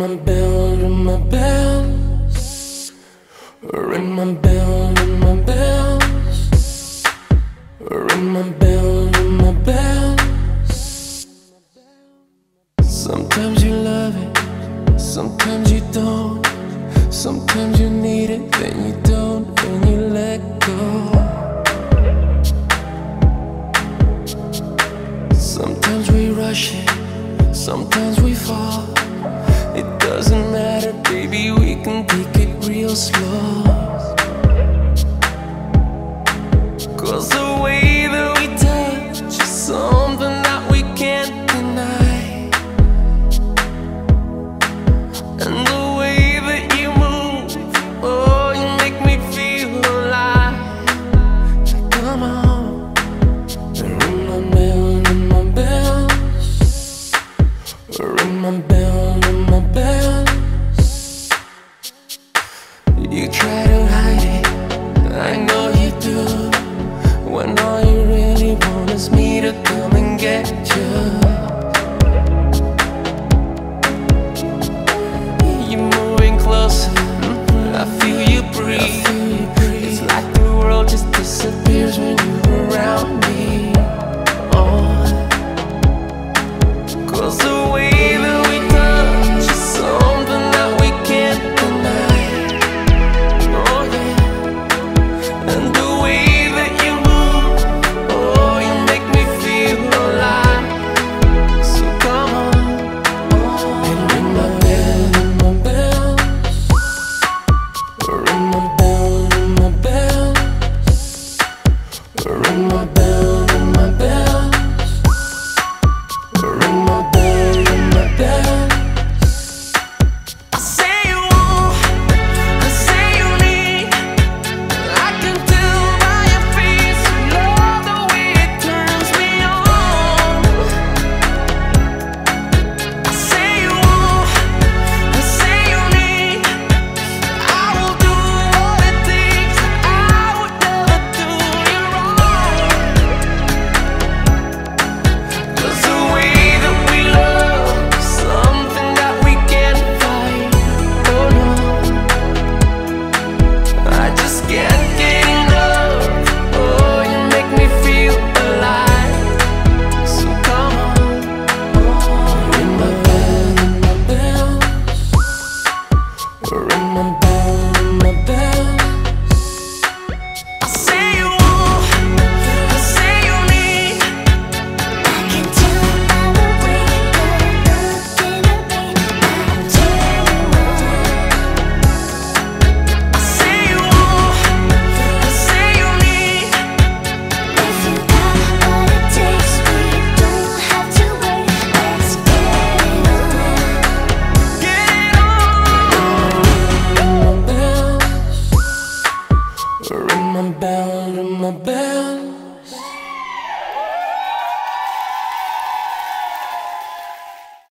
my bell, ring my bells. Ring my bell, ring my bells. Ring my bell, ring my bells. Sometimes you love it, sometimes you don't. Sometimes you need it, then you don't, and you let go. Sometimes we rush it, sometimes we fall. Doesn't matter, baby, we can take it real slow. Ring my bell, my bell. Under my bell